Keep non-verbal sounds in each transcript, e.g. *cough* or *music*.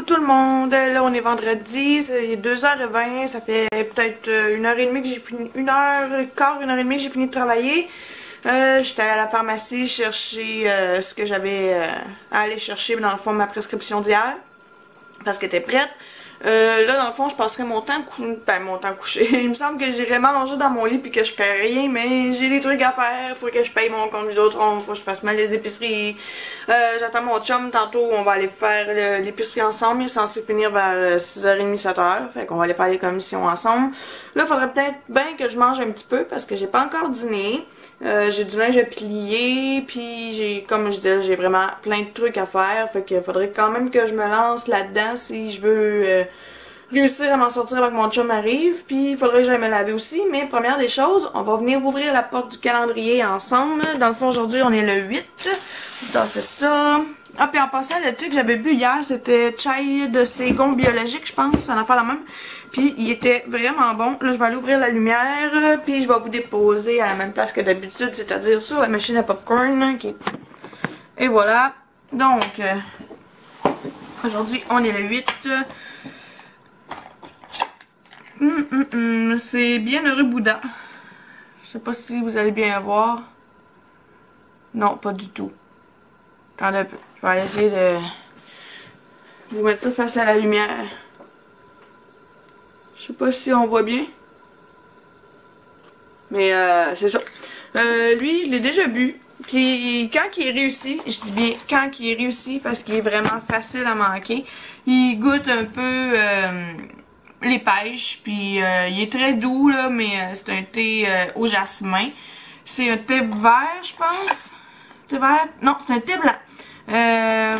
coucou tout le monde, là on est vendredi, il est 2h20, ça fait peut-être euh, une heure et demie que j'ai fini, une heure, quart, une heure et demie que j'ai fini de travailler. Euh, J'étais à la pharmacie chercher euh, ce que j'avais euh, à aller chercher dans le fond ma prescription d'hier parce qu'elle était prête. Euh, là, dans le fond, je passerai mon temps couché. Ben, mon temps couché. *laughs* Il me semble que j'irai m'allonger dans mon lit puis que je paie rien, mais j'ai des trucs à faire. Faut que je paye mon compte Vidéotron, faut que je fasse ma liste d'épicerie. Euh, J'attends mon chum. Tantôt, on va aller faire l'épicerie ensemble. Il est censé finir vers 6h30, 7h. Fait qu'on va aller faire les commissions ensemble. Là, faudrait peut-être bien que je mange un petit peu parce que j'ai pas encore dîné. Euh, j'ai du linge à plier, puis j'ai, comme je disais, j'ai vraiment plein de trucs à faire. Fait qu'il faudrait quand même que je me lance là-dedans si je veux euh, réussir à m'en sortir avec mon chum arrive. Puis il faudrait que j'aille me laver aussi. Mais première des choses, on va venir ouvrir la porte du calendrier ensemble. Dans le fond, aujourd'hui, on est le 8. Donc c'est ça. Ah, puis en passant, le thé que j'avais bu hier, c'était chai de ségon biologique, je pense. Ça en a fait la même. Puis il était vraiment bon. Là, je vais aller ouvrir la lumière, puis je vais vous déposer à la même place que d'habitude, c'est-à-dire sur la machine à popcorn. Et voilà. Donc, euh, aujourd'hui, on est le 8. Hum, hum, hum. C'est Bienheureux Bouddha. Je sais pas si vous allez bien voir. Non, pas du tout. Attendez un peu. Je vais essayer de vous mettre ça face à la lumière. Je sais pas si on voit bien. Mais euh, c'est ça. Euh, lui, je l'ai déjà bu. Puis quand il est réussi, je dis bien quand il est réussi parce qu'il est vraiment facile à manquer. Il goûte un peu euh, les pêches. Puis euh, il est très doux là, mais euh, c'est un thé euh, au jasmin. C'est un thé vert, je pense. Thé vert? Non, c'est un thé blanc. Euh,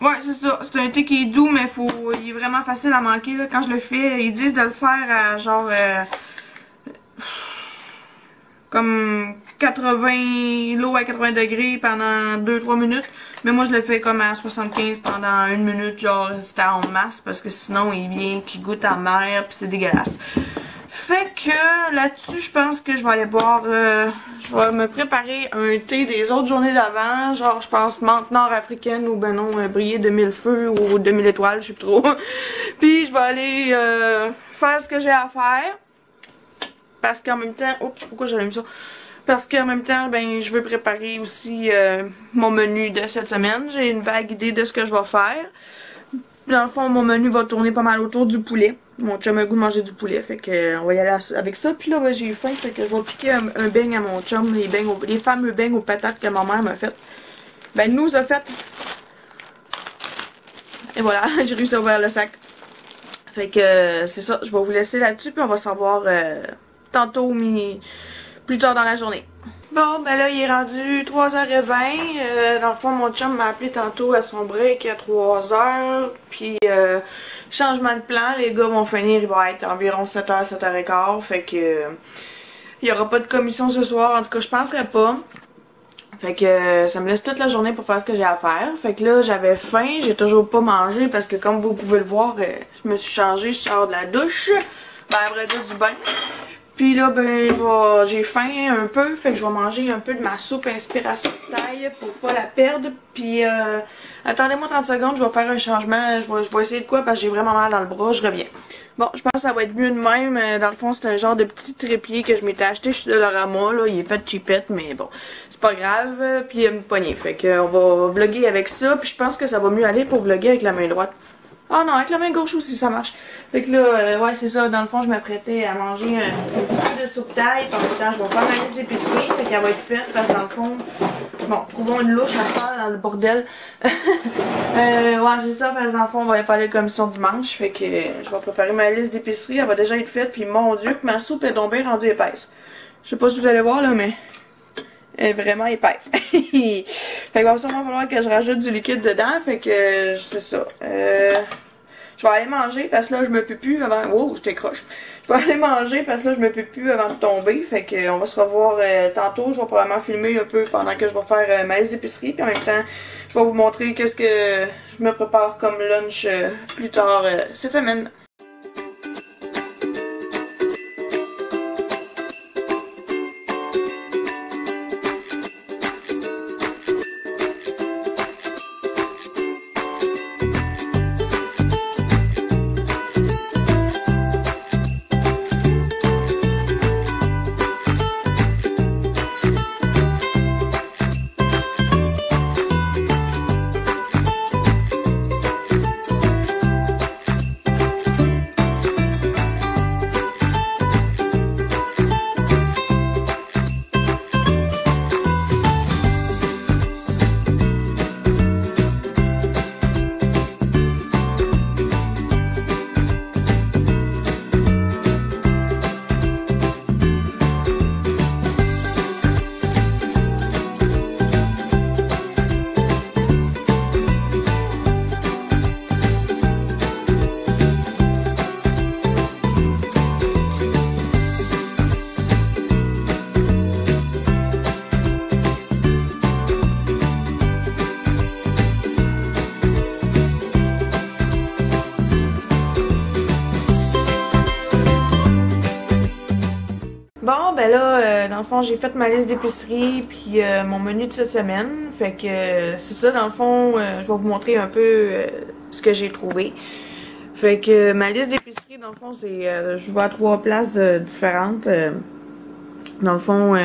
Ouais, c'est ça. C'est un thé qui est doux, mais faut, il est vraiment facile à manquer. Là. Quand je le fais, ils disent de le faire à genre... Comme 80 l'eau à 80 degrés pendant 2-3 minutes. Mais moi, je le fais comme à 75 pendant une minute, genre, c'était en masse, parce que sinon, il vient qui goûte à mer, puis c'est dégueulasse. Fait que là-dessus, je pense que je vais aller boire, euh, je vais me préparer un thé des autres journées d'avant, genre je pense menthe nord-africaine ou ben non, euh, briller de mille feux ou de mille étoiles, je sais plus trop. *laughs* Puis je vais aller euh, faire ce que j'ai à faire. Parce qu'en même temps, oups, pourquoi mis ça? Parce qu'en même temps, ben je veux préparer aussi euh, mon menu de cette semaine. J'ai une vague idée de ce que je vais faire. Dans le fond, mon menu va tourner pas mal autour du poulet. Mon chum a goût de manger du poulet, fait que on va y aller avec ça. Puis là, ben, j'ai eu faim, fait que je vais piquer un, un beigne à mon chum, les, fameux beignes aux patates que ma mère m'a fait. Ben, nous a fait. Et voilà, *laughs* j'ai réussi à ouvrir le sac. Fait que euh, c'est ça, je vais vous laisser là-dessus, puis on va savoir euh, tantôt, mais plus tard dans la journée. Bon, ben là, il est rendu 3h20. Euh, dans le fond, mon chum m'a appelé tantôt à son break à 3h. Puis, euh, changement de plan, les gars vont finir, il va être environ 7h, 7h15. Fait que, il y aura pas de commission ce soir. En tout cas, je penserais pas. Fait que ça me laisse toute la journée pour faire ce que j'ai à faire. Fait que là, j'avais faim, j'ai toujours pas mangé parce que comme vous pouvez le voir, euh, je me suis changée, je sors de la douche. Ben, dire, du bain. Puis là, ben, j'ai faim un peu, fait que je vais manger un peu de ma soupe inspiration de taille pour pas la perdre. Puis, euh, attendez-moi 30 secondes, je vais faire un changement. Je vais, je vais essayer de quoi parce que j'ai vraiment mal dans le bras, je reviens. Bon, je pense que ça va être mieux de même. Euh, Dans le fond, c'est un genre de petit trépied que je m'étais acheté chez Dolorama, là. Il est fait cheapette, mais bon, c'est pas grave. Puis il y a une poignée, fait que on va vlogger avec ça. Puis je pense que ça va mieux aller pour vlogger avec la main droite. Ah non, avec la main gauche aussi, ça marche. Fait que là, euh, ouais, c'est ça. Dans le fond, je m'apprêtais à manger un, petit peu de soupe taille. En même temps, je vais faire ma liste d'épicerie. Fait qu'elle va être faite parce que dans le fond, bon, trouvons une louche à faire dans le bordel. *laughs* euh, ouais, c'est ça. Parce que dans le fond, on va aller faire les commissions dimanche. Fait que euh, je vais préparer ma liste d'épicerie. Elle va déjà être faite. Puis mon dieu, que ma soupe est donc bien rendue épaisse. Je sais pas si vous allez voir là, mais elle est vraiment épaisse. *laughs* fait qu'il va sûrement falloir que je rajoute du liquide dedans. Fait que euh, c'est ça. Euh, je vais aller manger parce que là je me peux plus avant. Oh, je t'écroche. Je vais aller manger parce que là je me peux plus avant de tomber. Fait que on va se revoir euh, tantôt. Je vais probablement filmer un peu pendant que je vais faire euh, ma liste d'épicerie. Puis en même temps, je vais vous montrer qu'est-ce que je me prépare comme lunch euh, plus tard euh, cette semaine. Là, euh, dans le fond, j'ai fait ma liste d'épicerie puis euh, mon menu de cette semaine. Fait que euh, c'est ça, dans le fond, je vais vous montrer un peu ce que j'ai trouvé. Fait que ma liste d'épicerie, dans le fond, c'est je vais à trois places différentes. dans le fond,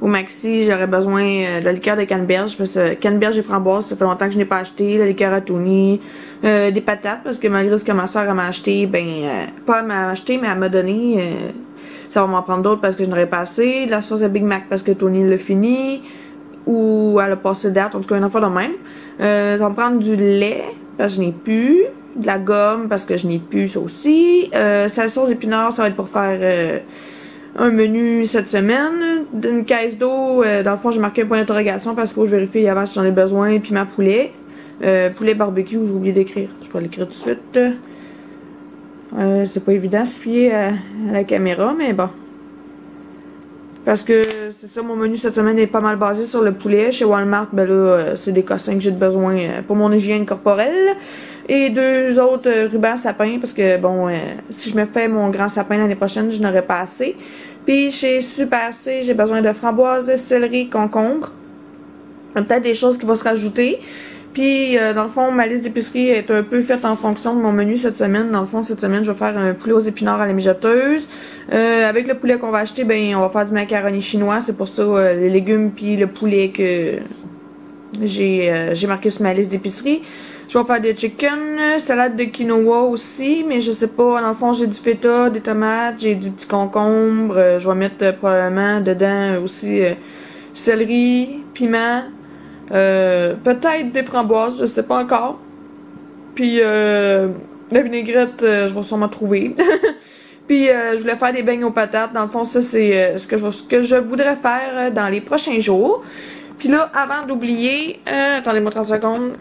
au Maxi, j'aurais besoin de la liqueur de canneberge parce que canneberge et framboise, ça fait longtemps que je n'ai pas acheté. La liqueur à Tony, des patates parce que malgré ce que ma soeur m'a acheté, ben pas m'a acheté, mais elle m'a donné ça va m'en prendre d'autres parce que je n'aurais pas assez. De la sauce à Big Mac parce que Tony l'a fini. Ou elle a passé date, en tout cas une fois de même. Euh, ça va prendre du lait parce que je n'ai plus. De la gomme parce que je n'ai plus ça aussi. Euh, sauce épinards, ça va être pour faire euh, un menu cette semaine. Une caisse d'eau, euh, dans le fond j'ai marqué un point d'interrogation parce qu'il faut que je vérifie avant si j'en ai besoin. Puis ma poulet. poulet barbecue, j'ai oublié d'écrire. Je vais l'écrire tout de suite. Euh, c'est pas évident de se fier à, la caméra, mais bon. Parce que c'est ça, mon menu cette semaine est pas mal basé sur le poulet. Chez Walmart, ben là, euh, c'est des cossins que j'ai besoin euh, pour mon hygiène corporelle. Et deux autres rubans sapins, parce que bon, si je me fais mon grand sapin l'année prochaine, je n'aurai pas assez. Puis chez Super C, j'ai besoin de framboises, céleri, concombre. Peut-être des choses qui vont se rajouter. Puis, euh, dans le fond, ma liste d'épicerie est un peu faite en fonction de mon menu cette semaine. Dans le fond, cette semaine, je vais faire un poulet aux épinards à la mijoteuse. Euh, avec le poulet qu'on va acheter, ben, on va faire du macaroni chinois. C'est pour ça, euh, les légumes puis le poulet que j'ai j'ai marqué sur ma liste d'épicerie. Je vais faire des chicken, salade de quinoa aussi, mais je sais pas, dans le fond, j'ai du feta, des tomates, j'ai du petit concombre. je vais mettre probablement dedans aussi céleri, piment, euh, peut-être des framboises, je sais pas encore. Puis euh, la vinaigrette, euh, je vais sûrement trouver. *laughs* Puis je voulais faire des beignes aux patates. Dans le fond, ça c'est ce que je voudrais faire dans les prochains jours. Puis là, avant d'oublier, attendez-moi 30 secondes.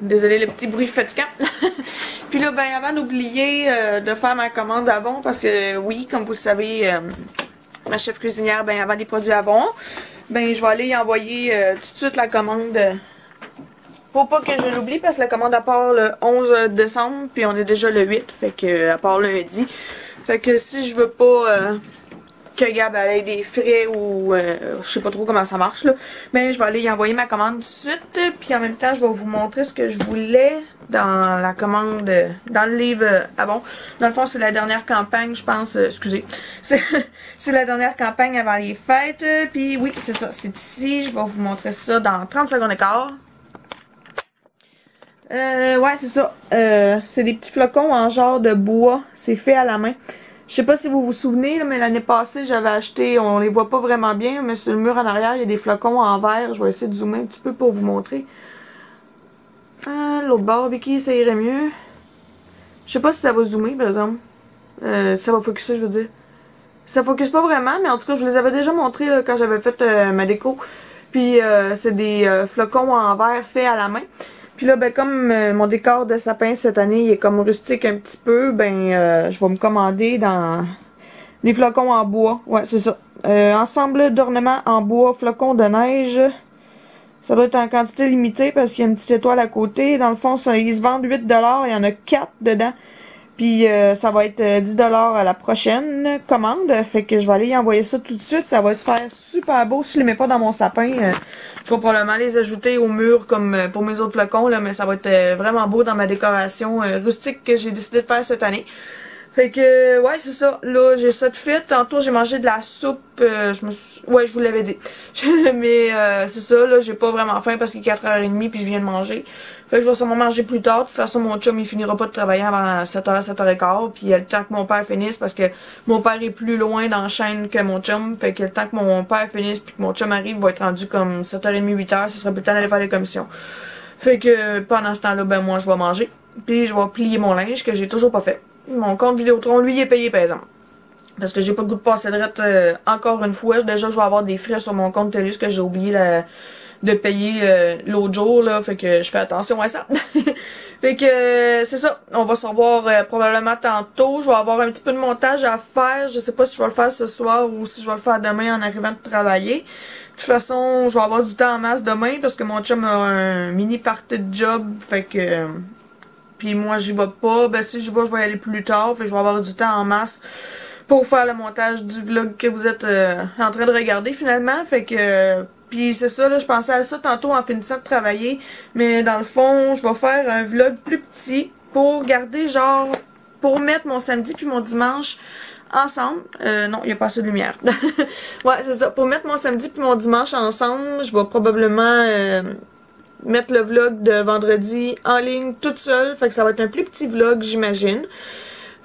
Désolé le petit bruit fatigant. *laughs* Puis là, ben avant d'oublier de faire ma commande avant, parce que oui, comme vous le savez, ma chef cuisinière, ben avant des produits avant ben je vais aller y envoyer euh, tout de suite la commande. Pour pas que je l'oublie parce que la commande à part le 11 décembre puis on est déjà le 8 fait que à part lundi. Fait que si je veux pas euh, que Gab ait des frais ou je sais pas trop comment ça marche là ben je vais aller y envoyer ma commande tout de suite puis en même temps je vais vous montrer ce que je voulais dans la commande, dans le livre avant. Dans le fond, c'est la dernière campagne, je pense, euh, excusez, *laughs* c'est la dernière campagne avant les fêtes. Puis oui, c'est ça, c'est ici. Je vais vous montrer ça dans 30 secondes et quart. Euh, ouais, c'est ça. Euh, c'est des petits flocons en genre de bois. C'est fait à la main. Je sais pas si vous vous souvenez, mais l'année passée, j'avais acheté, on les voit pas vraiment bien, mais sur le mur en arrière, il y a des flocons en verre. Je vais essayer de zoomer un petit peu pour vous montrer. Ah, l'autre bord, Vicky, ça irait mieux. Je sais pas si ça va zoomer, par exemple. Euh, ça va focuser, je veux dire. Ça focus pas vraiment, mais en tout cas, je vous les avais déjà montrés quand j'avais fait euh, ma déco. Puis, euh, c'est des euh, flocons en verre faits à la main. Puis là, ben comme mon décor de sapin cette année, il est comme rustique un petit peu, ben je vais me commander dans les flocons en bois. Ouais, c'est ça. ensemble d'ornements en bois, flocons de neige. Ça doit être en quantité limitée parce qu'il y a une petite étoile à côté. Dans le fond, ils se vendent 8 Il y en a 4 dedans. Puis euh, ça va être 10 euh, à la prochaine commande. Fait que je vais aller y envoyer ça tout de suite. Ça va se faire super beau. Si je les mets pas dans mon sapin, euh, je vais probablement les ajouter au mur comme pour mes autres flocons. Là, mais ça va être vraiment beau dans ma décoration rustique que j'ai décidé de faire cette année. Fait que, ouais, c'est ça. Là, j'ai ça de fait. Tantôt, j'ai mangé de la soupe. Euh, je me suis... Ouais, je vous l'avais dit. *laughs* Mais euh, c'est ça, là, j'ai pas vraiment faim parce qu'il est 4h30 puis je viens de manger. Fait que je vais sûrement manger plus tard. De toute façon, mon chum, il finira pas de travailler avant 7h, 7h15. Puis il y a le temps que mon père finisse parce que mon père est plus loin dans la chaîne que mon chum. Fait que le temps que mon père finisse puis que mon chum arrive, va être rendu comme 7h30, 8h. Ce sera plus le temps d'aller faire les commissions. Fait que pendant ce temps-là, ben moi, je vais manger. Puis je vais plier mon linge que j'ai toujours pas fait. Mon compte Vidéotron, lui, est payé par exemple. Parce que j'ai pas le goût de passer de euh, encore une fois. Déjà, je vais avoir des frais sur mon compte TELUS que j'ai oublié de payer euh, l'autre jour, là. Fait que je fais attention à ça. *laughs* fait que euh, c'est ça. On va se revoir probablement tantôt. Je vais avoir un petit peu de montage à faire. Je sais pas si je vais le faire ce soir ou si je vais le faire demain en arrivant de travailler. De toute façon, je vais avoir du temps en masse demain parce que mon chum a un mini party de job. Fait que puis moi j'y vais pas, ben si j'y vais, je vais y aller plus tard, fait que je vais avoir du temps en masse pour faire le montage du vlog que vous êtes euh, en train de regarder finalement. Fait que puis c'est ça, là, je pensais à ça tantôt en finissant de travailler. Mais dans le fond, je vais faire un vlog plus petit pour garder genre pour mettre mon samedi puis mon dimanche ensemble. Euh, non, il n'y a pas assez de lumière. *laughs* ouais, c'est ça. Pour mettre mon samedi puis mon dimanche ensemble, je vais probablement euh, mettre le vlog de vendredi en ligne toute seule. Fait que ça va être un plus petit vlog, j'imagine.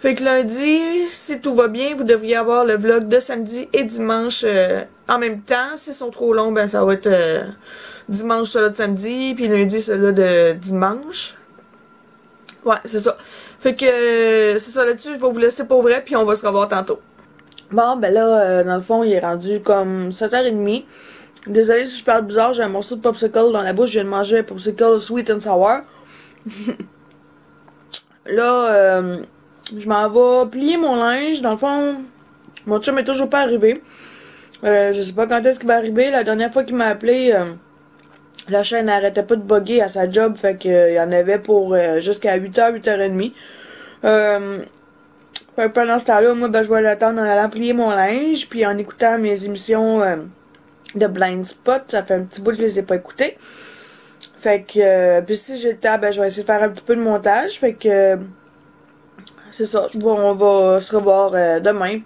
Fait que lundi, si tout va bien, vous devriez avoir le vlog de samedi et dimanche euh, en même temps. S'ils sont trop longs, ben ça va être euh, dimanche celui de samedi, puis lundi celui de dimanche. Ouais, c'est ça. Fait que euh, c'est ça là-dessus, je vais vous laisser pour vrai, puis on va se revoir tantôt. Bon, ben là, dans le fond, il est rendu comme 7h30. Désolé si je parle bizarre, j'ai un morceau de popsicle dans la bouche, je viens de manger un popsicle sweet and sour. *laughs* là, je m'en vais plier mon linge. Dans le fond, mon chum est toujours pas arrivé. Euh, je sais pas quand est-ce qu'il va arriver. La dernière fois qu'il m'a appelé, euh, la chaîne n'arrêtait pas de bugger à sa job. Fait qu'il euh, y en avait pour jusqu'à 8h, 8h30. Euh, pendant ce temps-là, moi, ben, je vais l'attendre en allant plier mon linge. Puis en écoutant mes émissions de Blind Spot. Ça fait un petit bout que je les ai pas écoutées. Fait que, puis si j'ai le temps, ben, je vais essayer de faire un petit peu de montage. Fait que c'est ça. On va se revoir euh, demain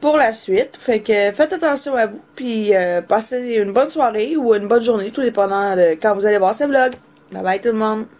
pour la suite. Fait que faites attention à vous, puis euh, passez une bonne soirée ou une bonne journée, tout dépendant de quand vous allez voir ce vlog. Bye bye tout le monde!